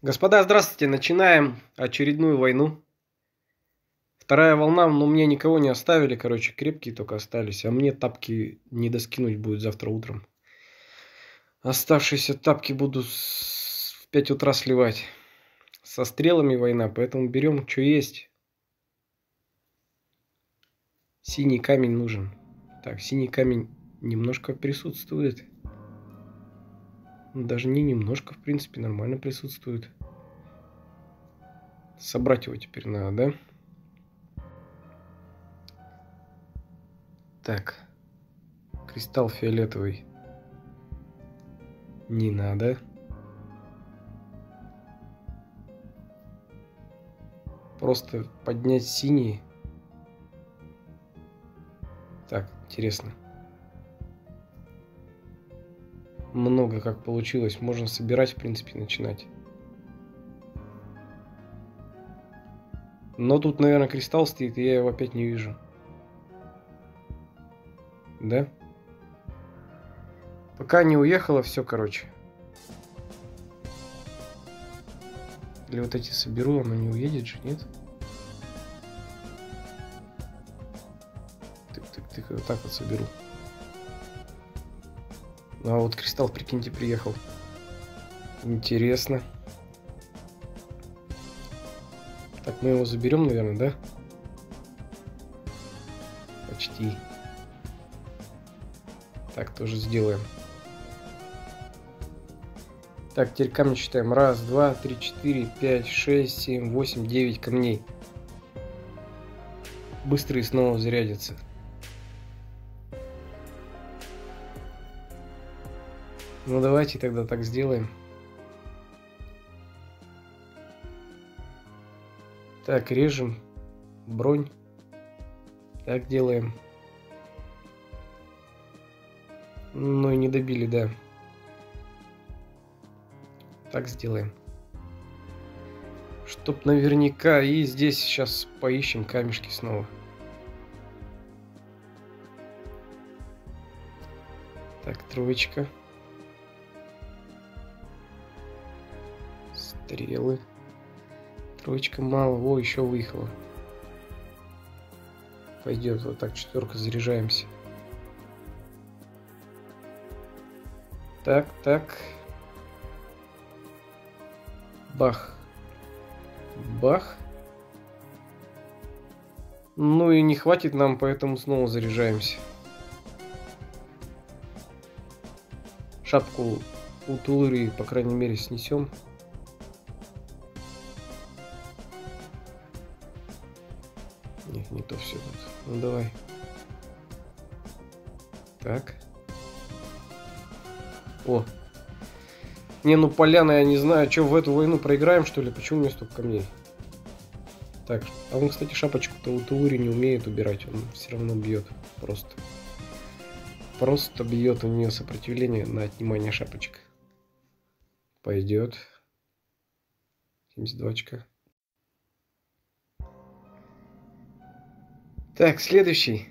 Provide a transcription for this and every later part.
Господа, здравствуйте. Начинаем очередную войну. Вторая волна, но мне никого не оставили, короче, крепкие только остались. А мне тапки не доскинуть будет завтра утром. Оставшиеся тапки буду в 5 утра сливать. Со стрелами война, поэтому берем, что есть. Синий камень нужен. Так, синий камень немножко присутствует. Даже не немножко, в принципе, нормально присутствует. Собрать его теперь надо, да? Так. Кристалл фиолетовый. Не надо. Просто поднять синий. Так, интересно много как получилось. Можно собирать, в принципе, начинать. Но тут, наверное, кристалл стоит, и я его опять не вижу. Да? Пока не уехала, все, короче. Или вот эти соберу, оно не уедет же, нет? Тык-тык-тык, вот так вот соберу. А вот кристалл, прикиньте, приехал. Интересно. Так, мы его заберем, наверное, да? Почти. Так, тоже сделаем. Так, теперь камни считаем. Раз, два, три, четыре, пять, шесть, семь, восемь, девять камней. Быстрые снова зарядятся. Ну давайте тогда так сделаем. Так, режем. Бронь. Так делаем. Ну и не добили, да. Так сделаем. Чтоб наверняка. И здесь сейчас поищем камешки снова. Так, троечка. Стрелы. Троечка мало. О, еще выехала. Пойдет. Вот так четверка заряжаемся. Так, так. Бах. Бах. Ну и не хватит нам, поэтому снова заряжаемся. Шапку у Тулыры, по крайней мере, снесем. Давай. Так. О. Не, ну поляна, я не знаю, что в эту войну проиграем, что ли? Почему у меня столько камней? Так, а он, кстати, шапочку-то у Таури не умеет убирать, он все равно бьет просто. Просто бьет у нее сопротивление на отнимание шапочек. Пойдет. 72 очка. Так, следующий.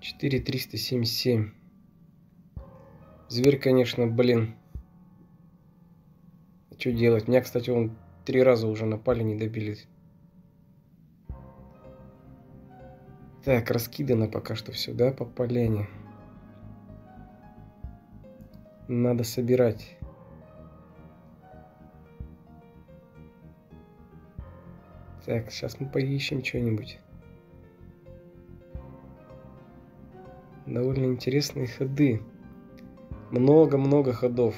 4377. Зверь, конечно, блин. Что делать? Меня, кстати, он три раза уже напали, не добили. Так, раскидано пока что все, да, по поляне. Надо собирать. Так, сейчас мы поищем что-нибудь. Довольно интересные ходы. Много-много ходов.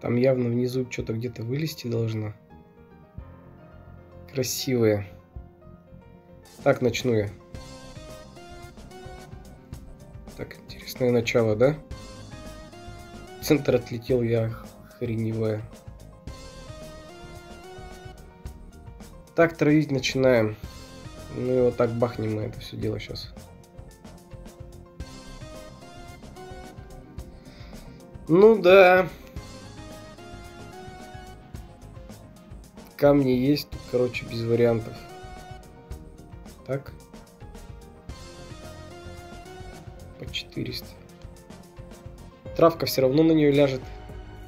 Там явно внизу что-то где-то вылезти должно. Красивые. Так, начну я. Так, интересное начало, да? Центр отлетел я хреневая. Так травить начинаем. Ну и вот так бахнем на это все дело сейчас. Ну да. Камни есть, тут, короче, без вариантов. Так. По 400. Травка все равно на нее ляжет.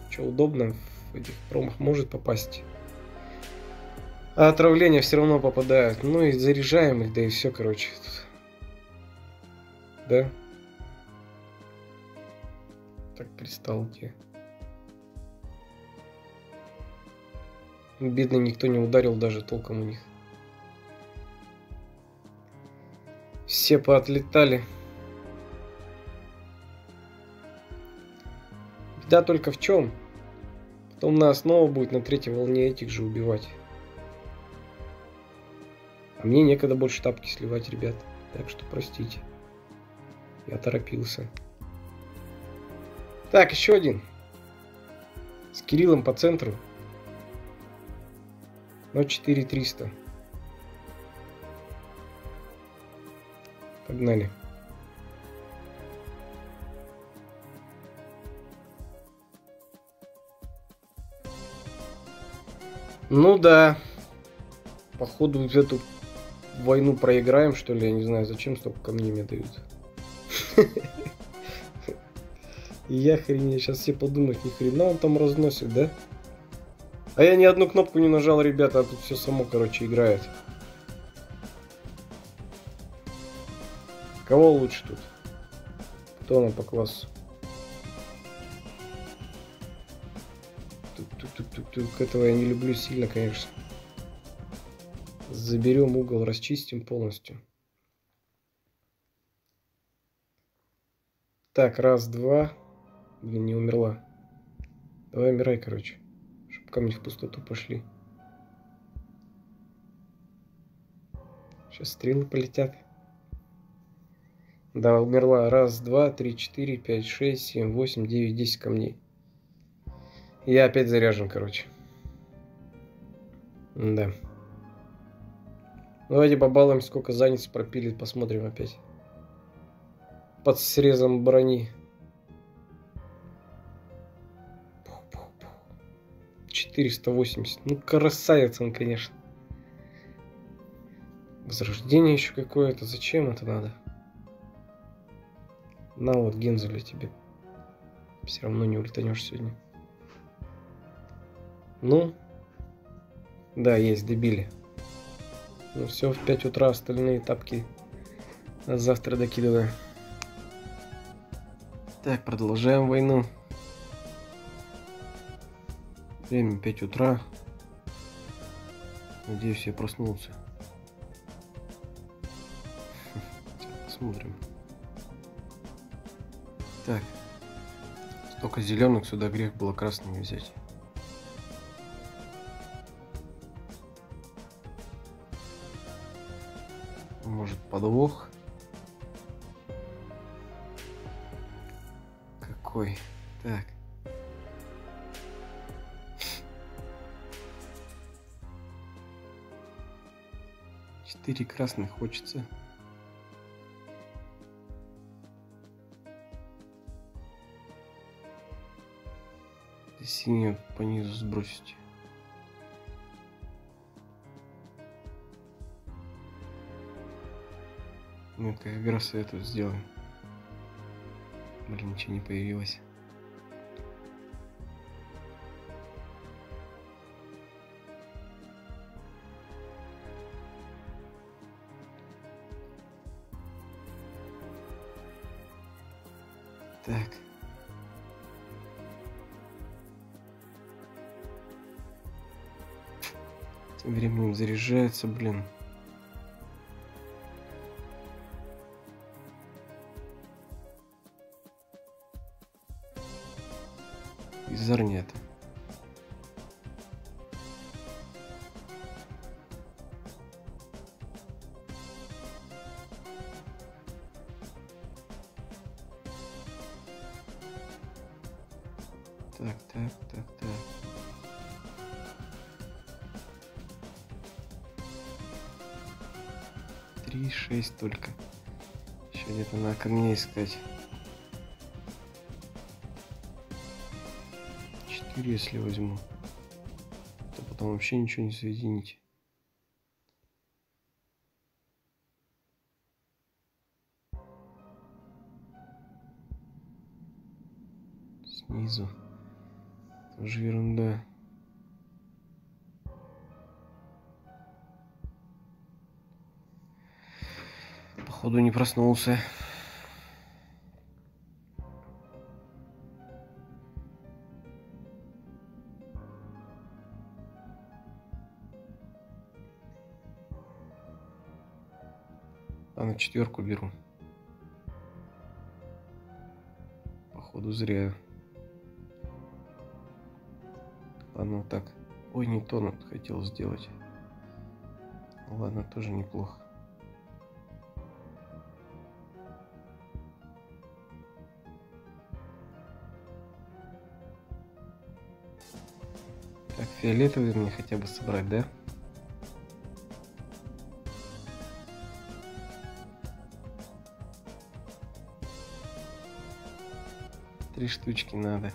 Что удобно, в этих промах может попасть. А отравления все равно попадают. Ну и заряжаем их, да и все, короче. Да? Так, кристаллки. Бедно никто не ударил даже толком у них. Все поотлетали. Беда только в чем? Потом на основу будет на третьей волне этих же убивать. А мне некогда больше тапки сливать, ребят. Так что простите. Я торопился. Так, еще один. С Кириллом по центру. Но 4300. Погнали. Ну да. Походу эту войну проиграем, что ли, я не знаю, зачем столько камней мне дают. Я хрень, сейчас все подумают, ни хрена он там разносит, да? А я ни одну кнопку не нажал, ребята, а тут все само, короче, играет. Кого лучше тут? Кто она по классу? Тук-тук-тук-тук. Этого я не люблю сильно, конечно. Заберем угол, расчистим полностью. Так, раз, два. Блин, не умерла. Давай умирай, короче. Чтоб камни в пустоту пошли. Сейчас стрелы полетят. Да, умерла. Раз, два, три, четыре, пять, шесть, семь, восемь, девять, десять камней. Я опять заряжен, короче. Да. Давайте побалуем, сколько занят пропили, посмотрим опять. Под срезом брони. 480. Ну, красавец он, конечно. Возрождение еще какое-то. Зачем это надо? На вот, Гензеля тебе. Все равно не улетанешь сегодня. Ну. Да, есть, добили. Ну все, в 5 утра остальные тапки завтра докидываю. Так, продолжаем войну. Время 5 утра. Надеюсь, я проснулся. Посмотрим. Так. Столько зеленых сюда грех было красными взять. Может подвох? Какой? Так. Четыре красных хочется. Синюю по низу сбросить. Ну, как раз это сделаем. Блин, ничего не появилось. Так. Тем временем заряжается, блин. Из нет. Так, так, так, так. Три, шесть только. Еще где-то надо ко мне искать. Четыре, если возьму, то потом вообще ничего не соединить. снизу. Тоже ерунда. Походу не проснулся. Четверку беру. Походу зря. Ладно, вот так. Ой, не то хотел сделать. Ладно, тоже неплохо. Так, фиолетовый мне хотя бы собрать, да? Три штучки надо.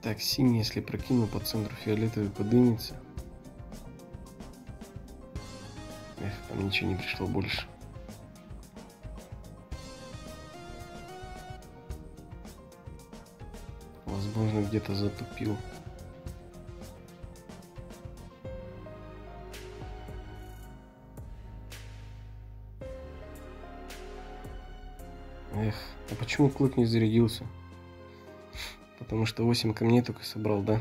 Так, синий, если прокину по центру, фиолетовый подымется. Эх, там ничего не пришло больше. Возможно, где-то затупил. Эх, а почему клык не зарядился? Потому что 8 камней только собрал, да?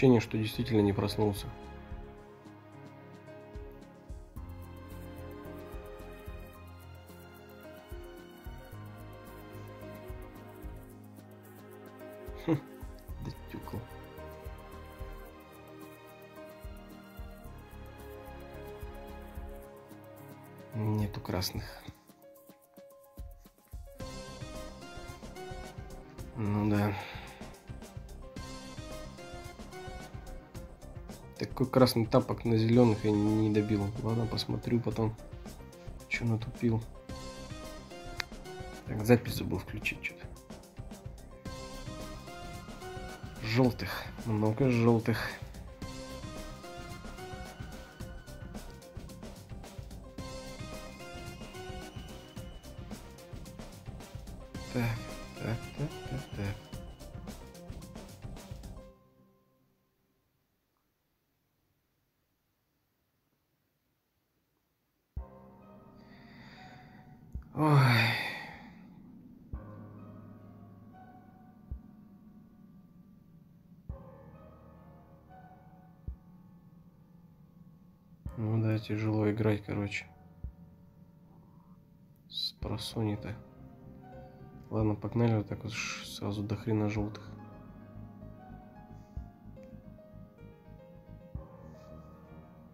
Ощущение, что действительно не проснулся. Хм, дотюкал. Нету красных. Такой красный тапок на зеленых я не добил. Ладно, посмотрю потом, что натупил. Так, запись забыл включить что-то. Желтых. Много желтых. Так, тяжело играть, короче. С просони-то. Ладно, погнали вот так вот сразу до хрена желтых.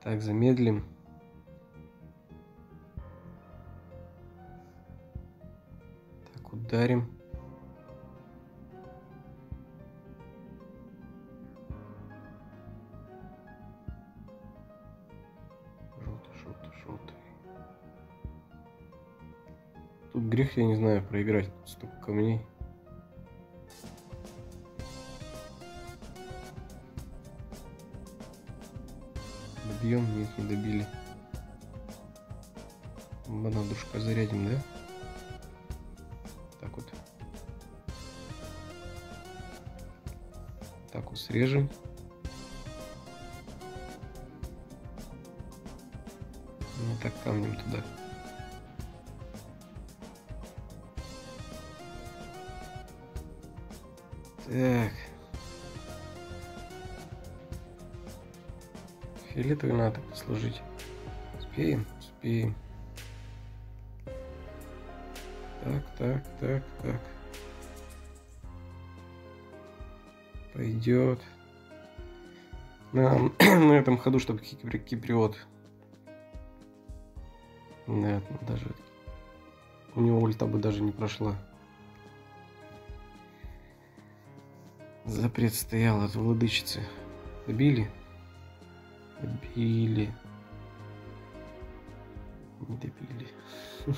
Так, замедлим. Так, ударим. Грех, я не знаю, проиграть столько камней. Добьем, нет, не добили. Дружка зарядим, да? Так вот. Так вот срежем. Ну так камнем туда. Так. Фиолетовый надо послужить. Успеем? Успеем. Так, так, так, так. Пойдет. На, на этом ходу, чтобы кипри, киприот. Нет, даже у него ульта бы даже не прошла. Запрет стоял от владычицы. Добили? Добили. Не добили.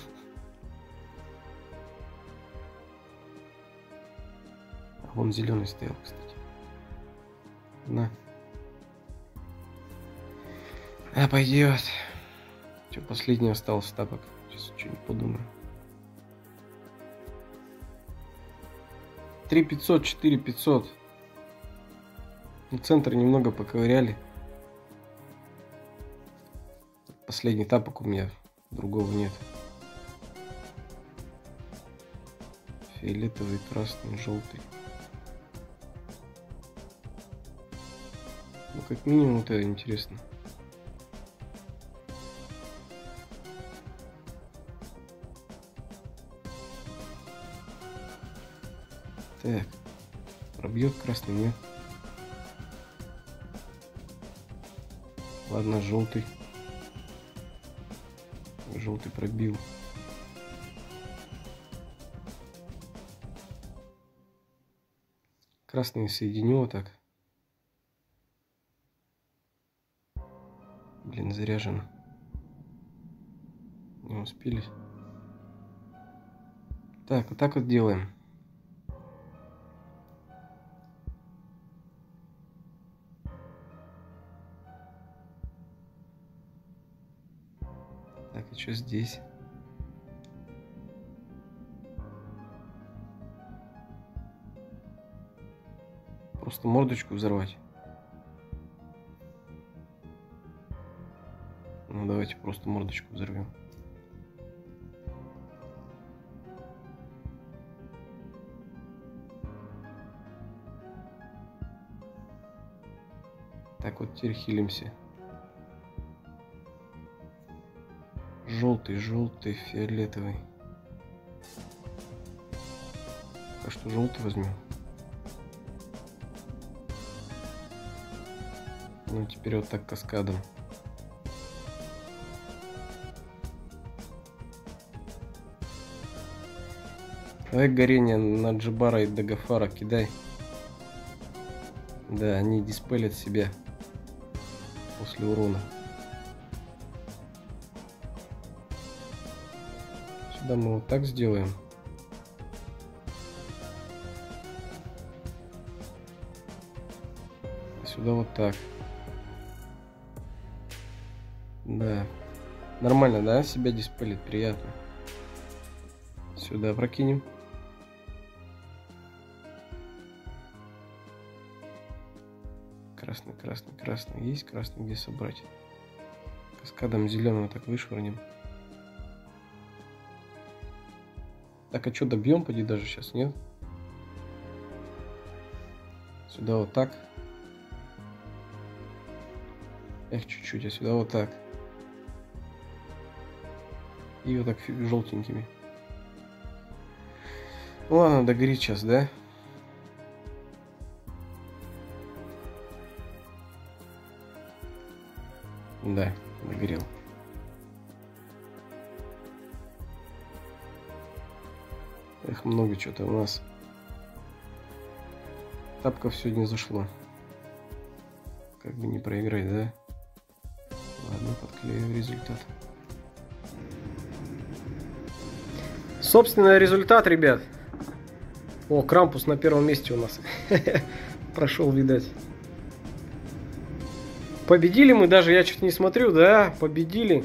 А вон зеленый стоял, кстати. На. А, пойдет. Что, последний остался тапок. Сейчас что-нибудь подумаю. 3 500, 4 500. Ну, центр немного поковыряли. Последний тапок у меня, другого нет. Фиолетовый, красный, желтый. Ну, как минимум, это интересно. Так. Пробьет красный, нет. Ладно, желтый. Желтый пробил. Красный соединю вот так. Блин, заряжено. Не успели. Так, вот так вот делаем. Что здесь? Просто мордочку взорвать. Ну давайте просто мордочку взорвем. Так вот теперь хилимся. Желтый, желтый, фиолетовый. Пока что желтый возьмем. Ну, теперь вот так каскадом. Давай горение на Джибара и Дагафара кидай. Да, они диспелят себя после урона. Да, мы вот так сделаем. Сюда вот так. Да. Нормально, да? Себя диспелит, приятно. Сюда прокинем. Красный, красный, красный. Есть красный, где собрать? Каскадом зеленого так вышвырнем. Так, а что, добьем, поди даже сейчас, нет? Сюда вот так. Эх, чуть-чуть, а сюда вот так. И вот так желтенькими. Ну ладно, догорит сейчас, да? Да, догорел. Эх, много что-то у нас. Тапков сегодня зашло. Как бы не проиграть, да? Ладно, подклею результат. Собственно, результат, ребят. О, Крампус на первом месте у нас. Прошел, видать. Победили мы даже, я что-то не смотрю, да, победили.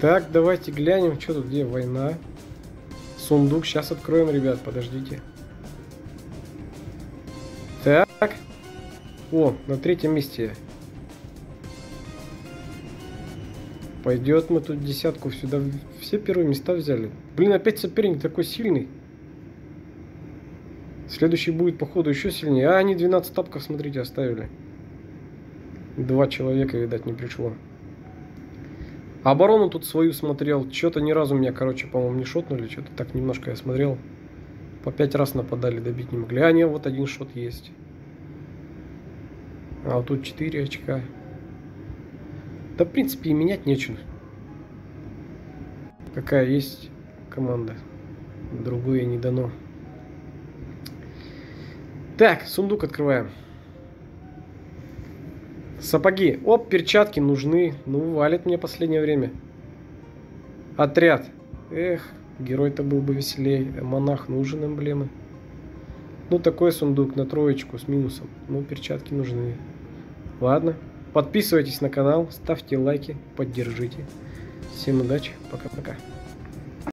Так, давайте глянем, что тут, где война. Сундук сейчас откроем, ребят, подождите. Так. О, на третьем месте. Пойдет, мы тут десятку сюда. Все первые места взяли. Блин, опять соперник такой сильный. Следующий будет, походу, еще сильнее. А, они 12 тапков, смотрите, оставили. Два человека, видать, не пришло. Оборону тут свою смотрел. Что-то ни разу меня, короче, по-моему, не шотнули. Что-то так немножко я смотрел. По пять раз нападали, добить не могли. А не, вот один шот есть. А вот тут 4 очка. Да, в принципе, и менять нечего. Какая есть команда. Другое не дано. Так, сундук открываем. Сапоги. Оп, перчатки нужны. Ну, валит мне последнее время. Отряд. Эх, герой-то был бы веселей. Монах нужен эмблемы. Ну, такой сундук на троечку с минусом. Ну, перчатки нужны. Ладно. Подписывайтесь на канал, ставьте лайки, поддержите. Всем удачи, пока-пока.